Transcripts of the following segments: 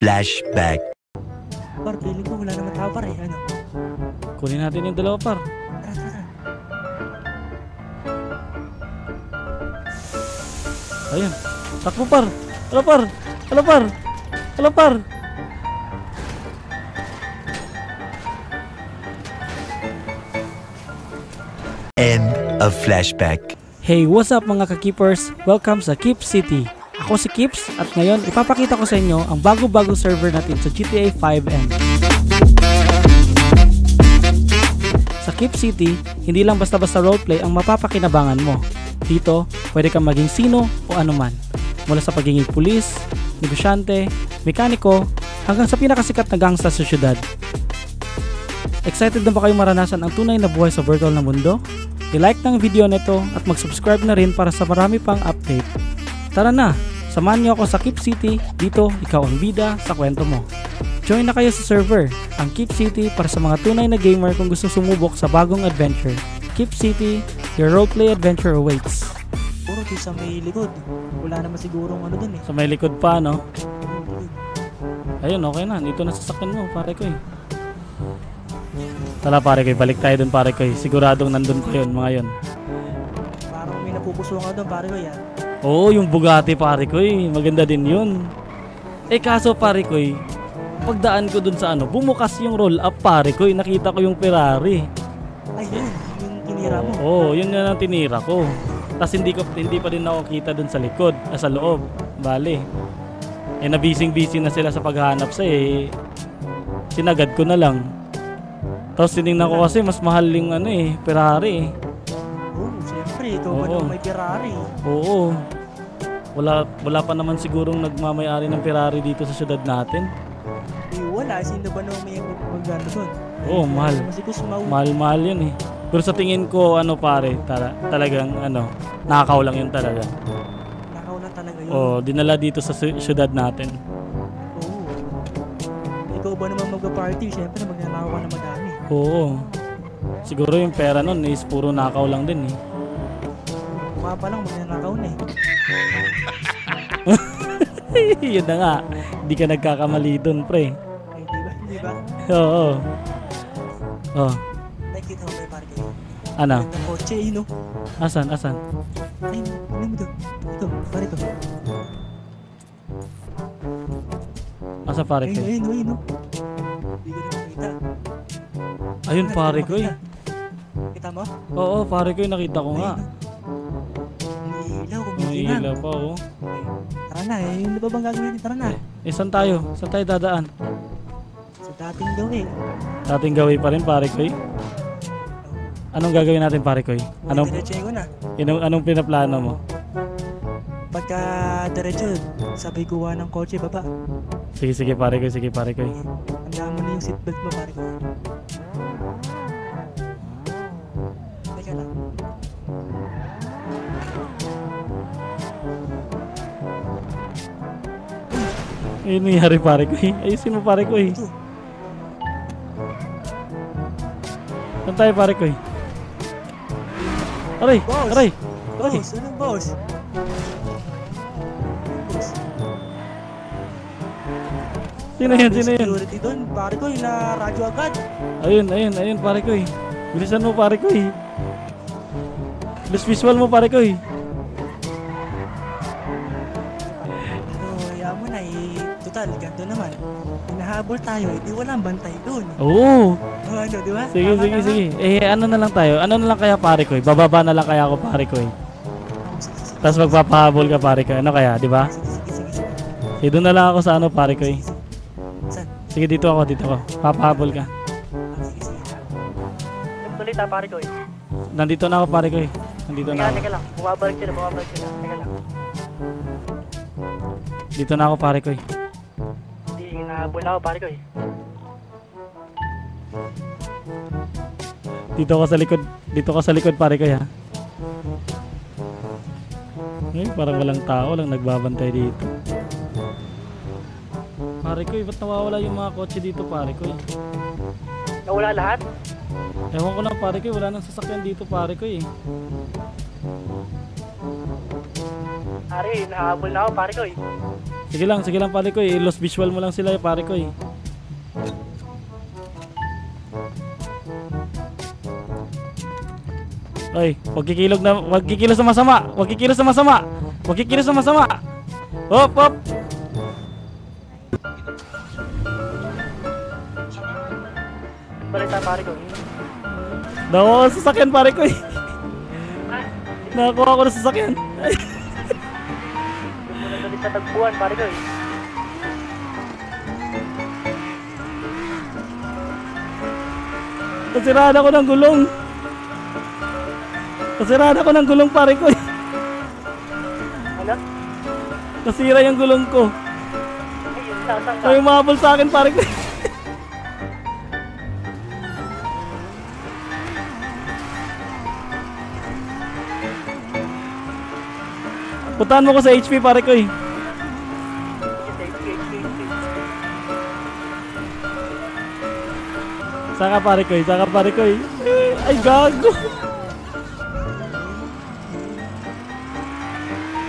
Flashback. Par, feeling ko wala naman tao par eh. Ano? Kunin natin yung dalawa par. Tara, tara, tara. Ayun. Takbo par. Hala par. Hala par. Hala par. End of flashback. Hey, what's up mga ka-keepers? Welcome sa Keep City. Ako si Keeps at ngayon ipapakita ko sa inyo ang bago-bago server natin sa GTA 5M. Sa Keep City, hindi lang basta-basta roleplay ang mapapakinabangan mo. Dito, pwede kang maging sino o anuman. Mula sa pagiging pulis, negosyante, mekaniko, hanggang sa pinakasikat na gangsta sa syudad. Excited na ba kayong maranasan ang tunay na buhay sa virtual na mundo? I-like ng video nito at mag-subscribe na rin para sa marami pang update. Tara na, samahan niyo ako sa Keep City, dito ikaw ang bida sa kwento mo. Join na kayo sa server, ang Keep City para sa mga tunay na gamer kung gusto sumubok sa bagong adventure. Keep City, your roleplay adventure awaits. Puro di sa may likod. Wala naman sigurong ano dun eh. Sa may likod pa, no? Ayun, okay na. Dito na sasakyan mo, pare ko eh. Tala pare ko, balik tayo dun pare ko eh. Siguradong nandun pa yun, mga yun. Parang may napupusuan ka doon pare ko yan. Oo, yung Bugatti pare ko eh. Maganda din yun. Eh kaso pare ko eh, pagdaan ko dun sa ano, bumukas yung roll up pare ko eh. Nakita ko yung Ferrari. Ay yun, yung tinira mo. Oo, yun na ang tinira ko. Tapos hindi, ko, hindi pa din ako kita dun sa likod, ah, sa loob. Bale. Eh nabising-busy na sila sa paghanap sa eh. Sinagad ko na lang. Tapos tinignan ko kasi mas mahal yung ano eh, Ferrari eh. Oo, siyempre. Ikaw ba Oo. naman may Ferrari? Oo. Wala, wala pa naman sigurong nagmamayari ng Ferrari dito sa syudad natin. Eh wala, sino ba naman may magano doon? Oo, mahal. Mas ikaw sumaw. Mahal-mahal yun eh. Pero sa tingin ko, ano pare, tala, talagang ano, nakakaw lang yun talaga. Nakaw lang talaga yun. Oo, dinala dito sa sy- syudad natin. Oo. Ikaw ba naman mag-party? Siyempre, magnanakaw ka na madami. Oo. Siguro yung pera nun is puro nakaw lang din eh. Mukha pa lang, magnanakaw na eh. yun na nga. Hindi ka nagkakamali dun, pre. Ay, di ba? Di ba? Oo. Oh. Nakikita ba yung party? Ano? Ang kotse, yun o. Asan? Asan? Ay, ano mo doon? Ito, pare to. Asa pare Ayun, ko? ayun, ayun, o. Hindi ko na makita. Ayun pare ko eh. Kita mo? Oo, pare ko nakita ko nga. May ilaw pa oh. Tara na, eh. Ano ba bang gagawin? Tara na. Eh, saan tayo? Saan tayo dadaan? Sa dating gawin. Dating gawin pa rin pare ko eh. Anong gagawin natin pare ko eh? Anong, Diretso ko na. anong, anong pinaplano mo? Pagka diretso, sabay kuha ng kotse, baba. Sige, sige pare ko, sige pare ko eh. Handa mo na yung seatbelt mo, pare ko. Eh, nangyari pare ko eh. Ayusin mo pare ko eh. Saan tayo pare ko eh? Aray! Boss! Aray! Aray! Boss, anong boss? Sino yan? Sino yan? Security doon, pare ko, yung na-radyo agad. Ayun, ayun, ayun pare ko eh. Bilisan mo pare ko eh. Bilis visual mo pare ko eh. Total, ganito naman. Hinahabol tayo, hindi walang bantay doon. Oo! O ano, di ba? Sige, Tama, sige, tama. sige. Eh, ano na lang tayo? Ano na lang kaya pare ko? Bababa na lang kaya ako pare ko Tapos magpapahabol ka pare ko. Ano kaya, di ba? sige, sige, sige. Eh, doon na lang ako sa ano pare ko. Sige, sige. Saan? Sige, dito ako, dito ako. Papahabol ka. Ah, sige, sige. Tuloy ta, pare ko. Nandito na ako pare ko. Nandito na ako. teka lang. Bumabalik sila, bumabalik sila. Teka lang. Dito na ako pare ko eh. Hinahabol ako, pare ko eh. Dito ka sa likod. Dito ka sa likod pare ko ha. Eh, parang walang tao lang nagbabantay dito. Pare ko, eh, ba't nawawala yung mga kotse dito pare ko eh? Nawala lahat? Ewan ko lang pare ko, eh, wala nang sasakyan dito pare ko eh. Pare, nahabol na ako, pare ko eh. Sige lang, sige lang pare ko eh. Lost visual mo lang sila eh, pare ko eh. Oy, wag kikilog na, wag kikilos na masama. Wag kikilos na masama. Wag kikilos na masama. Hop, hop. Balita pare ko. Sa sasakyan pare ko eh. Nakakuha ko na sa sasakyan. Muna galit sa tagpuan pare ko eh. Nasiraan ako ng gulong. Nasiraan ako ng gulong pare ko eh. Ano? Nasira yung gulong ko. Ayun, saan saan ka? May umabol sa akin pare ko eh. Puntahan mo ko sa HP pare ko eh. Saka pare ko saka pare ko. Ay gago.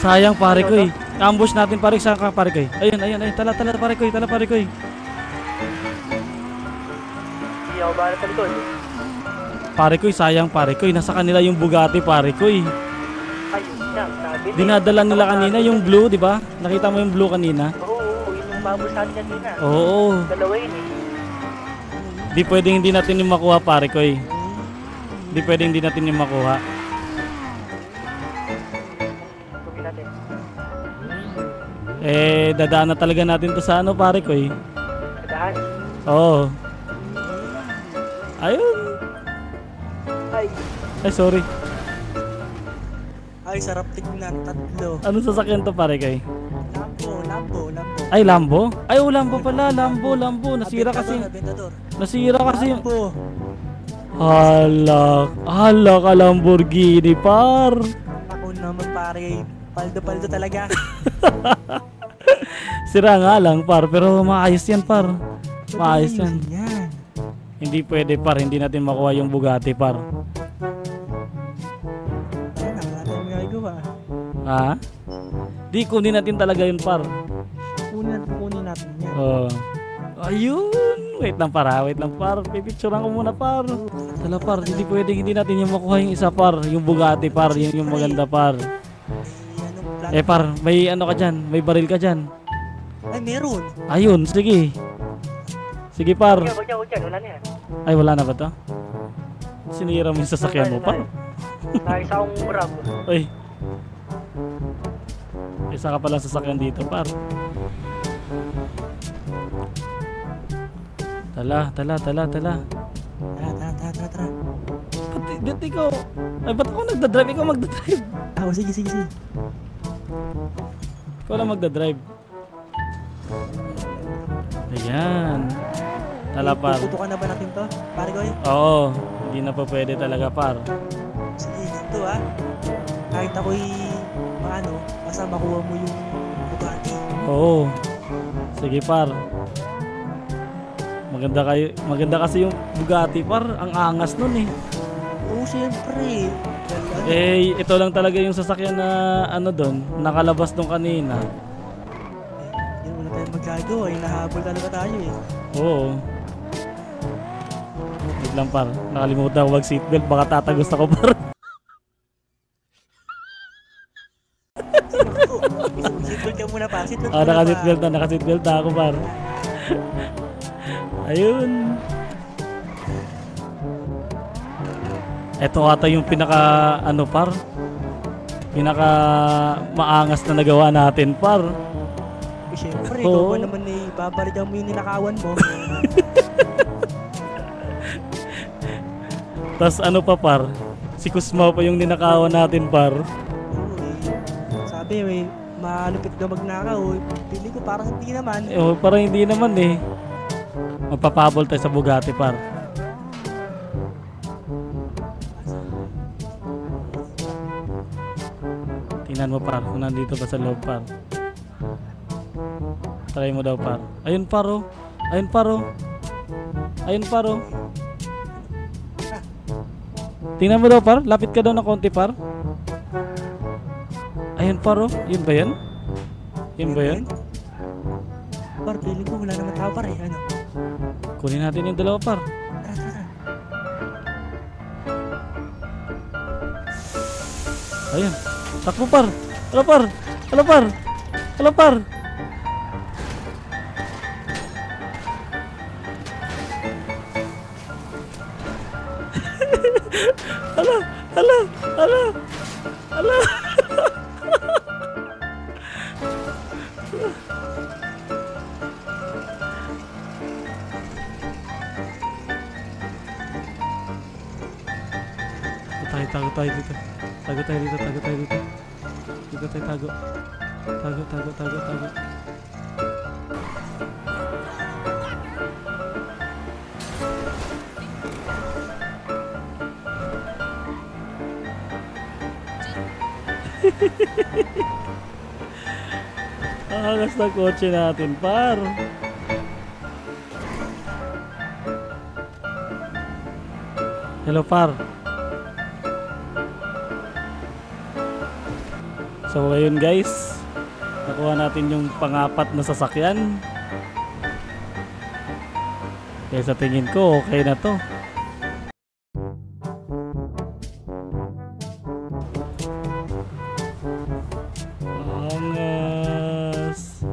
Sayang pare ko. Ambush natin pare saka pare ko. Ayun, ayun, ayun. Tala, tala pare ko. Tala pare ko. Hindi ako bala sa likod. Pare ko sayang pare ko. Nasa kanila yung Bugatti pare ko. Ayun na, sabi. Dinadala nila kanina yung blue, di ba? Nakita mo yung blue kanina? Oo, oo, yun yung mabul sa kanina. Oo. Dalawa yun eh. Di pwedeng hindi natin yung makuha pare ko eh. Di pwedeng hindi natin yung makuha. Eh, dadaan na talaga natin to sa ano pare ko eh. Sadahan. Oo. Ayun. Ay, Ay, sorry. ay, sarap tignan. Tatlo. Anong sasakyan to pare kay? Ay, Lambo? Ay, oh, Lambo pala. Lambo, Lambo. Nasira kasi. Aventador. Nasira kasi. Lambo. Hala. Hala ka Lamborghini, par. Ako naman pare, paldo-paldo talaga. Sira nga lang, par. Pero maayos yan, par. Maayos yan. Yan. Hindi pwede, par. Hindi natin makuha yung Bugatti, par. Na, wala tayong magagawa. Ha? Di, kunin natin talaga yun, par. Kunin natin, kunin natin yan. Oh. Ayun. Wait lang, par. ha? Wait lang, par. Pipicturean ko muna, par. Tala, par. Hindi pwede. Hindi natin yung makuha yung isa, par. Yung Bugatti, par. Yung, yung maganda, par. Eh, par. May ano ka dyan. May baril ka dyan. Ay, meron. Ayun, sige. Sige, par. Huwag yan, huwag wala na yan. Ay, wala na ba to? Sinira mo yung sasakyan mo, par. Tayo sa akong rab. Uy. Isa ka palang sasakyan dito, par. Tala, tala, tala, tala. Tara, tara, tara, tara, tara. Ba't, ba't ikaw? Ay, ba't ako nagdadrive? Ikaw magdadrive. Ah, oh, sige, sige, sige. Ikaw lang magdadrive. Ayan. Tala, par. Puputukan na ba natin to? Pare ko eh. Oo. Hindi na pa pwede talaga, par. Sige, dito ah. Kahit ako'y maano, basta makuha mo yung Bugatti. Oo. Sige, par. Maganda kayo, maganda kasi yung Bugatti, par. Ang angas nun eh. Oo, siyempre. Eh, ito lang talaga yung sasakyan na ano doon, nakalabas nung kanina. Yan, wala tayong magagawa. Eh. Nahabol talaga tayo eh. Oo. Wait lang par, nakalimutan ko mag seatbelt, baka tatagos ako par. Seatbelt ka muna pa. Seatbelt Ah, muna pa. seatbelt na, naka seatbelt na ako par. Ayun. Ito ata yung pinaka ano par. Pinaka maangas na nagawa natin par. Eh, Siyempre, ikaw ba naman eh, babalikan mo yung ninakawan mo. Tapos ano pa par? Si Kusma pa yung ninakawan natin par. Eh. Sabi, may malupit ka magnakaw. Pili ko parang hindi naman. Eh, oh, parang hindi naman eh. Magpapabol tayo sa Bugatti par. Tingnan mo par, kung nandito ba sa loob par. Try mo daw par. Ayun par oh. Ayun par oh. Ayun par oh. Tingnan mo daw par, lapit ka daw ng konti par. Ayun par oh. Yun ba yan? Yun ba yan? par. Feeling ko wala naman tao par eh. Ano? Kunin natin yung dalawa par. Tara. Ayun. Takbo par. Hala par. Hala par. Hala par. hala, hala, hala, hala. Tayo, dito. Tago tayo dito, tago tayo dito. Dito tayo tago. Tago, tago, tago, tago. Angas na kotse natin, par. Hello, par. So ngayon guys, nakuha natin yung pangapat na sasakyan. Kaya sa tingin ko, okay na to. Angas.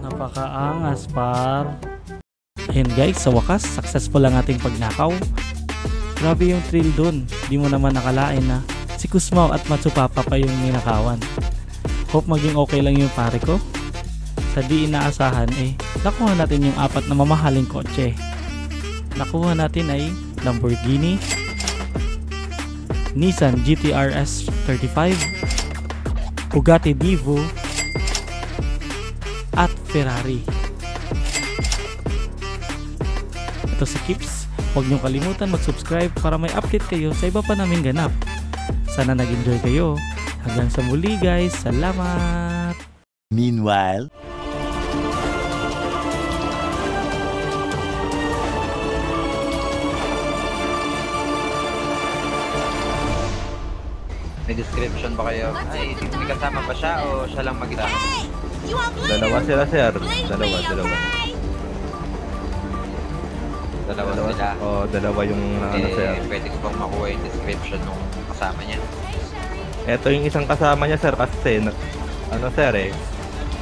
Napakaangas par. Ayun guys, sa wakas, successful ang ating pagnakaw. Grabe yung thrill dun. Di mo naman nakalain na si Kusmao at Matsupapa pa yung ninakawan. Hope maging okay lang yung pare ko. Sa di inaasahan eh, nakuha natin yung apat na mamahaling kotse. Nakuha natin ay Lamborghini, Nissan GTR S35, Bugatti Divo, at Ferrari. Ito si Kips. Huwag niyong kalimutan mag-subscribe para may update kayo sa iba pa naming ganap. Sana nag-enjoy kayo. Hanggang sa muli guys. Salamat! Meanwhile, May description ba kayo? Ay, may kasama ba siya o siya lang mag-isa? Dalawa sila, sir. Dalawa, dalawa. Dalawa sila. Oh, dalawa yung ano, Eh, sir. pwede ko bang makuha yung description nung kasama niya? Ito yung isang kasama niya, sir, kasi na, ano, sir, eh.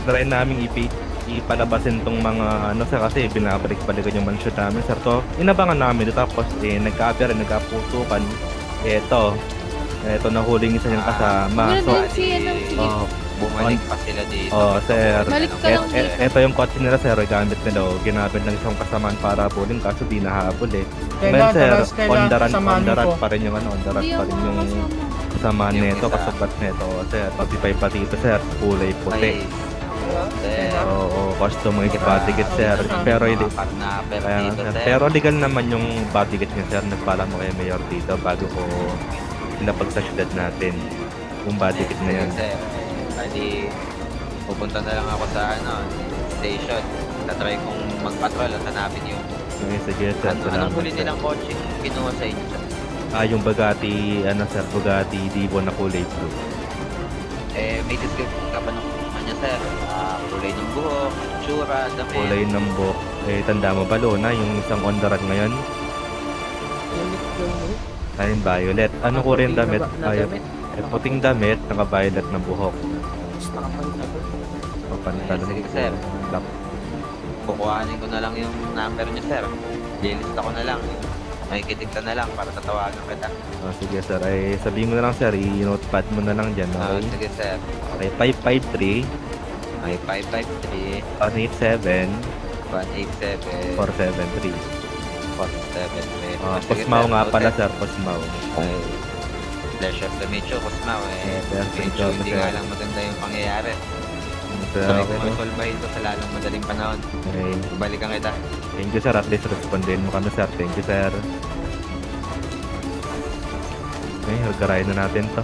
Try namin ipi ipalabasin tong mga ano sir kasi binabalik-balikan yung mansyon namin sir to inabangan namin tapos eh nagka-appear nagkaputukan eto eto nahuling isa yung kasama so din si ano, sige. oh, Bumalik pa sila dito. Oh, sir. Balik ka lang et, dito. eto yung kotse nila sir, gamit nila oh. Ginamit ng isang kasamaan para pulin kaso di nahabol eh. Kailan, sir, on the run, on the run pa rin yung ano, on the run pa rin yung kasamaan Yung nito, isa. kasabat nito, oh, sir. Pag-ipay pa dito sir, kulay puti. Oo, oh, customized body kit sir. Pero hindi, dito, sir. Pero legal naman yung body kit niya sir. Nagpala mo kay Mayor dito bago ko pinapag sa syudad natin. Yung body kit na yan. Sir, bali, pupunta na lang ako sa ano, station. Tatry kong mag-patrol at hanapin yung Okay, sige sir. ano, anong huli sir. nilang kotse kinuha sa inyo. sir? Ah, yung Bugatti, ano sir, Bugatti Divo na kulay blue. Eh, may description ka ba nung kanya, sir? Ah, kulay ng buhok, tsura, damit. Kulay ng buhok. Eh, tanda mo ba, Lona, yung isang on the run ngayon? Ayun, violet. Ano ko rin damit? Violet. Eh, puting damit, naka-violet na buhok. Ay, Papantalon. sige, sir. Lap. Kukuhanin ko na lang yung number niyo, sir. Lilista ko na lang. May kitigta na lang para tatawagan kita. Ah, sige, sir. Ay, sabihin mo na lang, sir. I-notepad mo na lang dyan, Ah, okay? sige, sir. Okay, 553 May 553 187 187 473. 473. Ah, Sige, Kusmao sir. nga pala, sir. Kusmao. Ay, pleasure to meet you, Kusmao. Eh, Yeah, medyo hindi nga lang maganda yung pangyayari. Sir, Try okay, ko no? masolbahin to sa lalong madaling panahon. Okay. Balikan kita. Thank you, sir. At least respondin mo kami, sir. Thank you, sir. Okay, hagarayan na natin to.